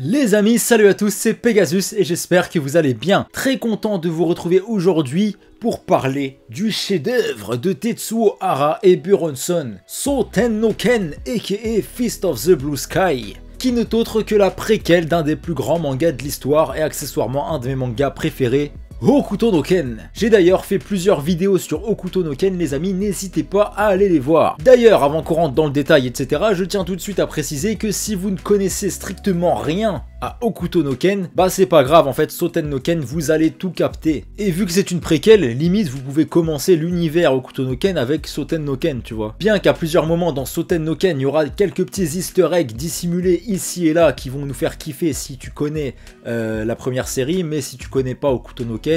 Les amis, salut à tous, c'est Pegasus et j'espère que vous allez bien. Très content de vous retrouver aujourd'hui pour parler du chef-d'œuvre de Tetsuo Hara et Buronson, Soten no Ken aka Fist of the Blue Sky qui n'est autre que la préquelle d'un des plus grands mangas de l'histoire et accessoirement un de mes mangas préférés, Okuto no Ken. J'ai d'ailleurs fait plusieurs vidéos sur Okuto no Ken, les amis, n'hésitez pas à aller les voir. D'ailleurs, avant qu'on rentre dans le détail, etc., je tiens tout de suite à préciser que si vous ne connaissez strictement rien à Okuto no Ken, bah c'est pas grave, en fait, Soten no Ken, vous allez tout capter. Et vu que c'est une préquelle, limite, vous pouvez commencer l'univers Okuto no Ken avec Soten no Ken, tu vois. Bien qu'à plusieurs moments dans Soten no Ken, il y aura quelques petits easter eggs dissimulés ici et là qui vont nous faire kiffer si tu connais euh, la première série, mais si tu connais pas Okuto no Ken,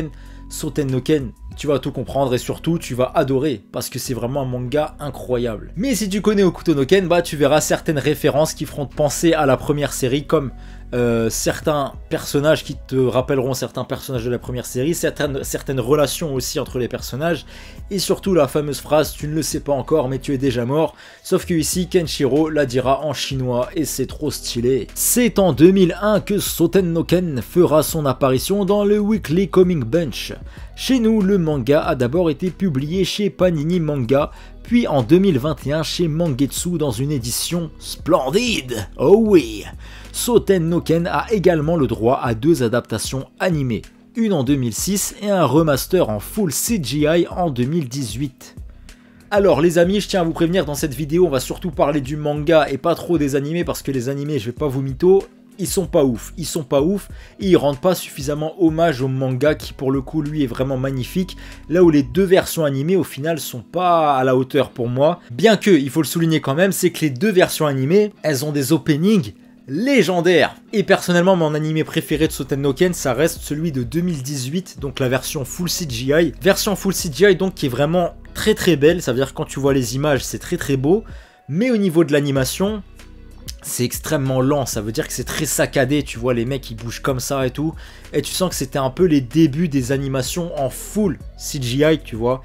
Soten no Ken, tu vas tout comprendre et surtout tu vas adorer parce que c'est vraiment un manga incroyable. Mais si tu connais Okuto no Ken, bah tu verras certaines références qui feront penser à la première série comme euh, certains personnages qui te rappelleront certains personnages de la première série, certaines, certaines relations aussi entre les personnages, et surtout la fameuse phrase tu ne le sais pas encore mais tu es déjà mort, sauf que ici Kenshiro la dira en chinois et c'est trop stylé. C'est en 2001 que Soten no Ken fera son apparition dans le Weekly Coming Bunch. Chez nous, le manga a d'abord été publié chez Panini Manga, puis en 2021 chez Mangetsu dans une édition splendide. Oh oui Soten no Ken a également le droit à deux adaptations animées, une en 2006 et un remaster en full CGI en 2018. Alors les amis, je tiens à vous prévenir, dans cette vidéo, on va surtout parler du manga et pas trop des animés, parce que les animés, je vais pas vous mytho, ils sont pas ouf, ils sont pas ouf, et ils rendent pas suffisamment hommage au manga qui pour le coup lui est vraiment magnifique, là où les deux versions animées au final sont pas à la hauteur pour moi, bien que, il faut le souligner quand même, c'est que les deux versions animées, elles ont des openings légendaire. Et personnellement, mon animé préféré de Soten no Ken, ça reste celui de 2018, donc la version full CGI. Version full CGI donc qui est vraiment très très belle, ça veut dire quand tu vois les images, c'est très très beau. Mais au niveau de l'animation, c'est extrêmement lent, ça veut dire que c'est très saccadé, tu vois les mecs ils bougent comme ça et tout, et tu sens que c'était un peu les débuts des animations en full CGI, tu vois.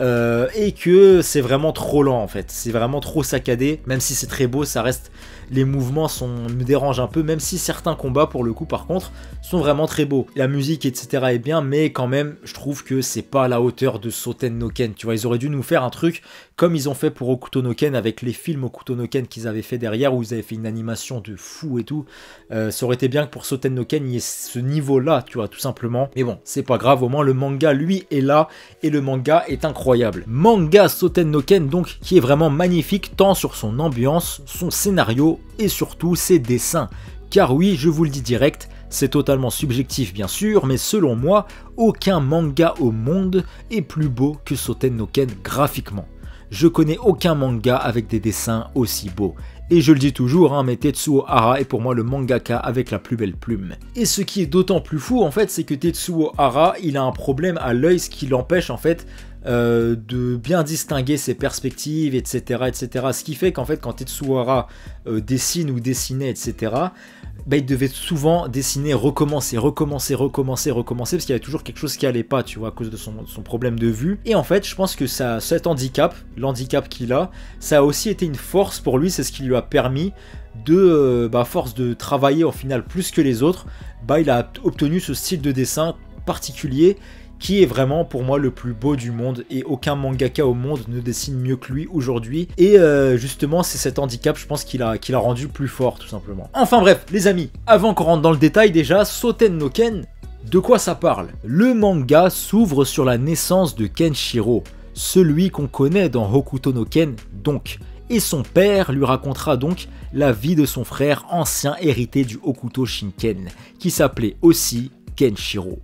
Euh, et que c'est vraiment trop lent en fait, c'est vraiment trop saccadé, même si c'est très beau, ça reste les mouvements me dérangent un peu, même si certains combats, pour le coup, par contre, sont vraiment très beaux. La musique, etc. est bien, mais quand même, je trouve que c'est pas à la hauteur de Soten no Ken. Tu vois, ils auraient dû nous faire un truc comme ils ont fait pour Okuto no Ken avec les films Okuto no Ken qu'ils avaient fait derrière, où ils avaient fait une animation de fou et tout. Euh, ça aurait été bien que pour Soten no Ken, il y ait ce niveau-là, tu vois, tout simplement. Mais bon, c'est pas grave, au moins le manga, lui, est là, et le manga est incroyable. Manga Soten no Ken, donc, qui est vraiment magnifique, tant sur son ambiance, son scénario, et surtout ses dessins. Car oui, je vous le dis direct, c'est totalement subjectif bien sûr, mais selon moi, aucun manga au monde est plus beau que Soten no Ken graphiquement. Je connais aucun manga avec des dessins aussi beaux. Et je le dis toujours, hein, mais Tetsuo Hara est pour moi le mangaka avec la plus belle plume. Et ce qui est d'autant plus fou en fait, c'est que Tetsuo Hara, il a un problème à l'œil, ce qui l'empêche en fait euh, de bien distinguer ses perspectives, etc. etc. Ce qui fait qu'en fait, quand Tetsuhara euh, dessine ou dessinait, etc., bah, il devait souvent dessiner, recommencer, recommencer, recommencer, recommencer, parce qu'il y avait toujours quelque chose qui allait pas, tu vois, à cause de son, problème de vue. Et en fait, je pense que cet handicap, l'handicap qu'il a, ça a aussi été une force pour lui, c'est ce qui lui a permis de, euh, bah, force de travailler au final plus que les autres, bah, il a obtenu ce style de dessin particulier qui est vraiment pour moi le plus beau du monde et aucun mangaka au monde ne dessine mieux que lui aujourd'hui et euh, justement c'est cet handicap je pense qu'il a, rendu plus fort tout simplement. Enfin bref les amis, avant qu'on rentre dans le détail déjà, Soten no Ken, de quoi ça parle? Le manga s'ouvre sur la naissance de Kenshiro, celui qu'on connaît dans Hokuto no Ken donc, et son père lui racontera donc la vie de son frère ancien hérité du Hokuto Shinken, qui s'appelait aussi Kenshiro.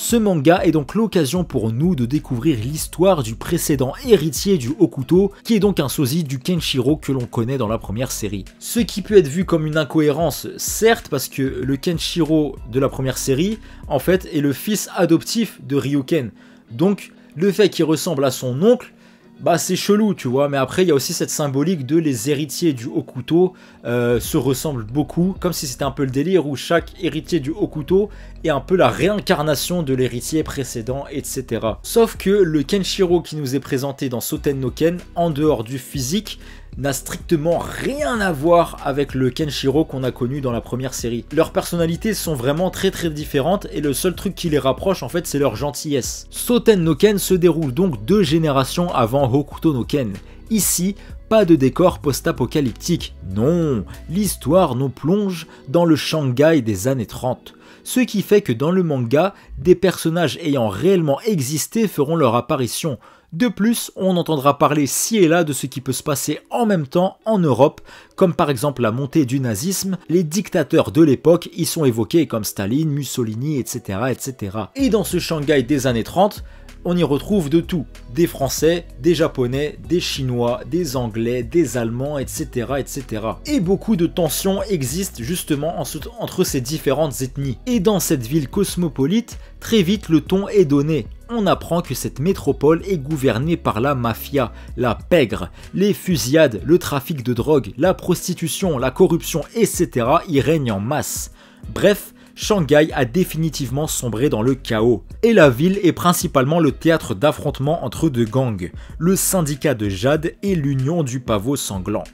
Ce manga est donc l'occasion pour nous de découvrir l'histoire du précédent héritier du Hokuto, qui est donc un sosie du Kenshiro que l'on connaît dans la première série. Ce qui peut être vu comme une incohérence, certes, parce que le Kenshiro de la première série, en fait, est le fils adoptif de Ryuken. Donc, le fait qu'il ressemble à son oncle, bah c'est chelou, tu vois. Mais après, il y a aussi cette symbolique de les héritiers du Hokuto euh, se ressemblent beaucoup, comme si c'était un peu le délire où chaque héritier du Hokuto est un peu la réincarnation de l'héritier précédent, etc. Sauf que le Kenshiro qui nous est présenté dans Soten no Ken, en dehors du physique, n'a strictement rien à voir avec le Kenshiro qu'on a connu dans la première série. Leurs personnalités sont vraiment très très différentes et le seul truc qui les rapproche en fait c'est leur gentillesse. Soten no Ken se déroule donc deux générations avant Hokuto no Ken. Ici, pas de décor post-apocalyptique, non, l'histoire nous plonge dans le Shanghai des années 30 ce qui fait que dans le manga, des personnages ayant réellement existé feront leur apparition. De plus, on entendra parler ci et là de ce qui peut se passer en même temps en Europe, comme par exemple la montée du nazisme, les dictateurs de l'époque y sont évoqués comme Staline, Mussolini, etc. etc. Et dans ce Shanghai des années 30, on y retrouve de tout. Des Français, des Japonais, des Chinois, des Anglais, des Allemands, etc. etc. Et beaucoup de tensions existent justement entre ces différentes ethnies. Et dans cette ville cosmopolite, très vite le ton est donné. On apprend que cette métropole est gouvernée par la mafia, la pègre, les fusillades, le trafic de drogue, la prostitution, la corruption, etc. y règnent en masse. Bref, Shanghai a définitivement sombré dans le chaos, et la ville est principalement le théâtre d'affrontements entre deux gangs, le syndicat de Jade et l'union du pavot sanglant.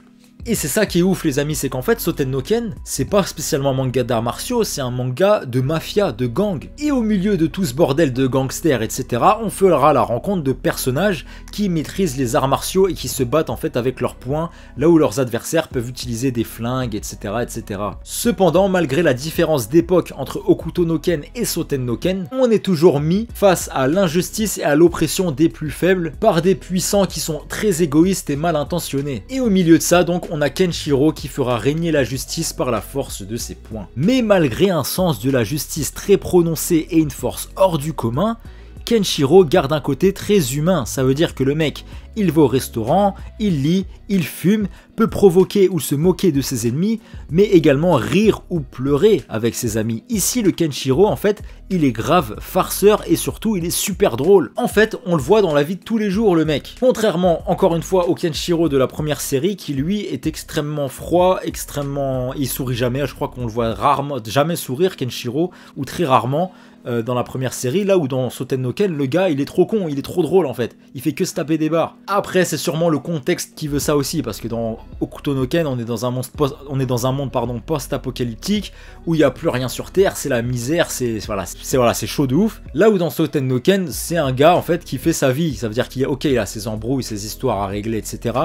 Et c'est ça qui est ouf les amis, c'est qu'en fait Soten no Ken, c'est pas spécialement un manga d'arts martiaux, c'est un manga de mafia, de gang. Et au milieu de tout ce bordel de gangsters, etc., on fera la rencontre de personnages qui maîtrisent les arts martiaux et qui se battent en fait avec leurs poings, là où leurs adversaires peuvent utiliser des flingues, etc. etc. Cependant, malgré la différence d'époque entre Okuto no Ken et Soten no Ken, on est toujours mis face à l'injustice et à l'oppression des plus faibles par des puissants qui sont très égoïstes et mal intentionnés. Et au milieu de ça, donc, on a Kenshiro qui fera régner la justice par la force de ses poings. Mais malgré un sens de la justice très prononcé et une force hors du commun, Kenshiro garde un côté très humain, ça veut dire que le mec il va au restaurant, il lit, il fume, peut provoquer ou se moquer de ses ennemis, mais également rire ou pleurer avec ses amis. Ici, le Kenshiro, en fait, il est grave farceur et surtout, il est super drôle. En fait, on le voit dans la vie de tous les jours, le mec. Contrairement, encore une fois, au Kenshiro de la première série, qui lui est extrêmement froid, extrêmement... Il sourit jamais, je crois qu'on le voit rarement, jamais sourire, Kenshiro, ou très rarement. Euh, dans la première série, là où dans Soten no le gars il est trop con, il est trop drôle en fait. Il fait que se taper des barres. Après, c'est sûrement le contexte qui veut ça aussi, parce que dans Okuto no Ken, on est dans un monde, pardon, post-apocalyptique où il n'y a plus rien sur Terre, c'est la misère, c'est voilà, c'est voilà, c'est chaud de ouf. Là où dans Soten no Ken, c'est un gars en fait qui fait sa vie. Ça veut dire qu'il a, ok, a ses embrouilles, ses histoires à régler, etc.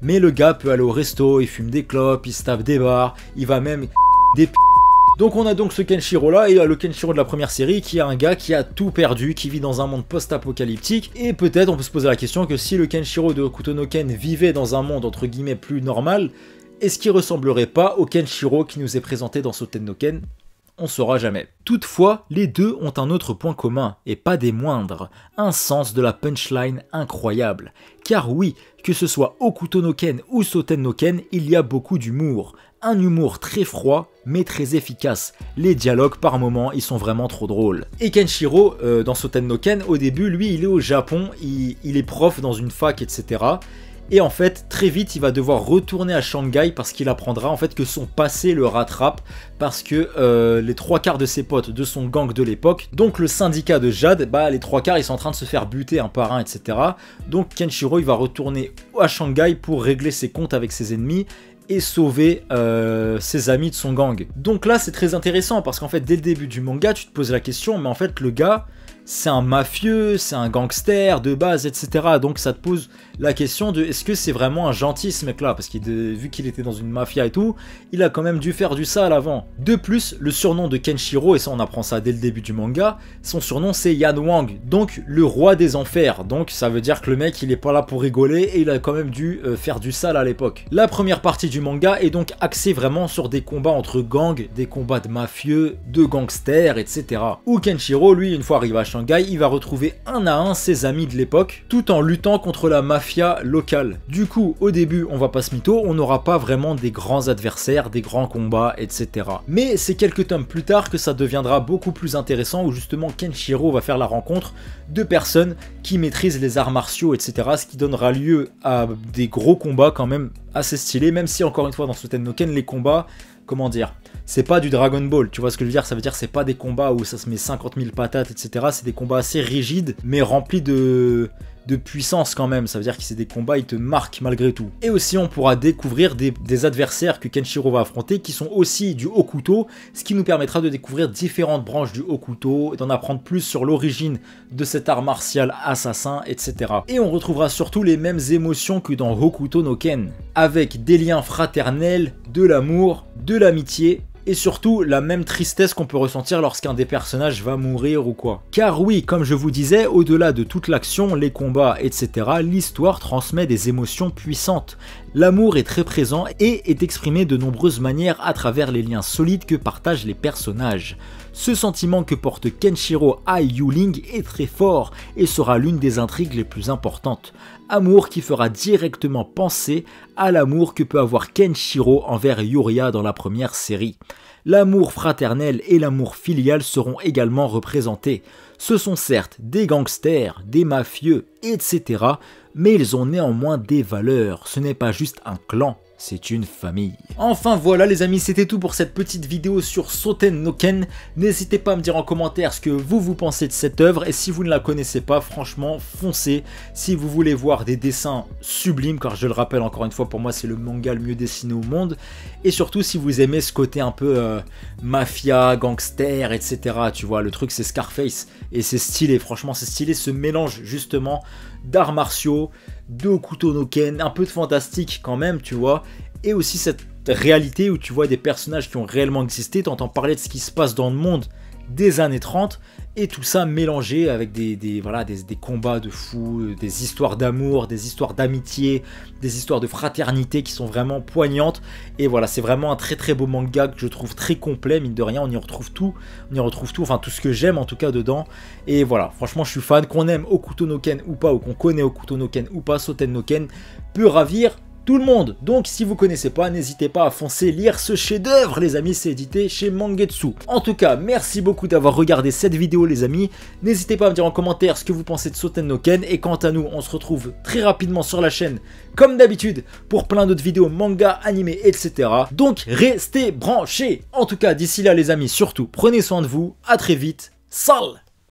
Mais le gars peut aller au resto, il fume des clopes, il se tape des barres, il va même des p donc on a donc ce Kenshiro là et le Kenshiro de la première série qui est un gars qui a tout perdu, qui vit dans un monde post-apocalyptique et peut-être on peut se poser la question que si le Kenshiro de Kutonoken vivait dans un monde entre guillemets plus normal, est-ce qu'il ressemblerait pas au Kenshiro qui nous est présenté dans Soten no Ken? On saura jamais. Toutefois, les deux ont un autre point commun, et pas des moindres, un sens de la punchline incroyable. Car oui, que ce soit Okuto ou Soten il y a beaucoup d'humour, un humour très froid mais très efficace. Les dialogues par moments ils sont vraiment trop drôles. Et Kenshiro euh, dans Soten au début lui il est au Japon, il, est prof dans une fac etc. Et en fait, très vite, il va devoir retourner à Shanghai parce qu'il apprendra en fait que son passé le rattrape parce que euh, les trois quarts de ses potes de son gang de l'époque, donc le syndicat de Jade, bah les trois quarts ils sont en train de se faire buter un par un, etc. Donc Kenshiro il va retourner à Shanghai pour régler ses comptes avec ses ennemis et sauver euh, ses amis de son gang. Donc là, c'est très intéressant parce qu'en fait, dès le début du manga, tu te poses la question, mais en fait, le gars, c'est un mafieux, c'est un gangster de base, etc. Donc ça te pose la question de est-ce que c'est vraiment un gentil ce mec là Parce qu'il vu qu'il était dans une mafia et tout, il a quand même dû faire du sale avant. De plus, le surnom de Kenshiro, et ça on apprend ça dès le début du manga, son surnom c'est Yan Wang, donc le roi des enfers. Donc ça veut dire que le mec il est pas là pour rigoler et il a quand même dû euh, faire du sale à l'époque. La première partie du manga est donc axée vraiment sur des combats entre gangs, des combats de mafieux, de gangsters, etc. Où Kenshiro, lui, une fois arrivé à Shanghai, il va retrouver un à un ses amis de l'époque, tout en luttant contre la mafia locale. Du coup, au début, on va pas se mytho, on n'aura pas vraiment des grands adversaires, des grands combats, etc. Mais c'est quelques tomes plus tard que ça deviendra beaucoup plus intéressant où justement Kenshiro va faire la rencontre de personnes qui maîtrisent les arts martiaux, etc. Ce qui donnera lieu à des gros combats quand même assez stylés, même si encore une fois dans Soten no Ken, les combats, comment dire, c'est pas du Dragon Ball, tu vois ce que je veux dire? Ça veut dire c'est pas des combats où ça se met 50 000 patates, etc. C'est des combats assez rigides, mais remplis de puissance quand même, ça veut dire que c'est des combats, ils te marquent malgré tout. Et aussi on pourra découvrir des, adversaires que Kenshiro va affronter qui sont aussi du Hokuto, ce qui nous permettra de découvrir différentes branches du Hokuto, d'en apprendre plus sur l'origine de cet art martial assassin, etc. Et on retrouvera surtout les mêmes émotions que dans Hokuto no Ken, avec des liens fraternels, de l'amour, de l'amitié et surtout la même tristesse qu'on peut ressentir lorsqu'un des personnages va mourir ou quoi. Car oui, comme je vous disais, au-delà de toute l'action, les combats, etc., l'histoire transmet des émotions puissantes. L'amour est très présent et est exprimé de nombreuses manières à travers les liens solides que partagent les personnages. Ce sentiment que porte Kenshiro à Yuling est très fort et sera l'une des intrigues les plus importantes. Amour qui fera directement penser à l'amour que peut avoir Kenshiro envers Yuria dans la première série. L'amour fraternel et l'amour filial seront également représentés. Ce sont certes des gangsters, des mafieux, etc., mais ils ont néanmoins des valeurs, ce n'est pas juste un clan, c'est une famille. Enfin voilà les amis, c'était tout pour cette petite vidéo sur Soten no Ken. N'hésitez pas à me dire en commentaire ce que vous vous pensez de cette œuvre et si vous ne la connaissez pas, franchement, foncez. Si vous voulez voir des dessins sublimes, car je le rappelle encore une fois, pour moi c'est le manga le mieux dessiné au monde. Et surtout si vous aimez ce côté un peu euh, mafia, gangster, etc. Tu vois, le truc c'est Scarface et c'est stylé, franchement c'est stylé ce mélange justement d'arts martiaux, de couteaux no Ken, un peu de fantastique quand même, tu vois, et aussi cette réalité où tu vois des personnages qui ont réellement existé, tu entends parler de ce qui se passe dans le monde des années 30 et tout ça mélangé avec des, voilà, des, combats de fous, des histoires d'amour, des histoires d'amitié, des histoires de fraternité qui sont vraiment poignantes. Et voilà c'est vraiment un très très beau manga que je trouve très complet mine de rien. On y retrouve tout, on y retrouve tout, enfin tout ce que j'aime en tout cas dedans. Et voilà franchement je suis fan. Qu'on aime Okuto no Ken ou pas ou qu'on connaît Okuto no Ken ou pas Soten no Ken peut ravir tout le monde. Donc si vous connaissez pas, n'hésitez pas à foncer lire ce chef-d'œuvre les amis, c'est édité chez Mangetsu. En tout cas, merci beaucoup d'avoir regardé cette vidéo les amis. N'hésitez pas à me dire en commentaire ce que vous pensez de Soten no Ken et quant à nous, on se retrouve très rapidement sur la chaîne comme d'habitude pour plein d'autres vidéos manga, animés, etc. Donc restez branchés. En tout cas, d'ici là les amis, surtout prenez soin de vous. À très vite. Salut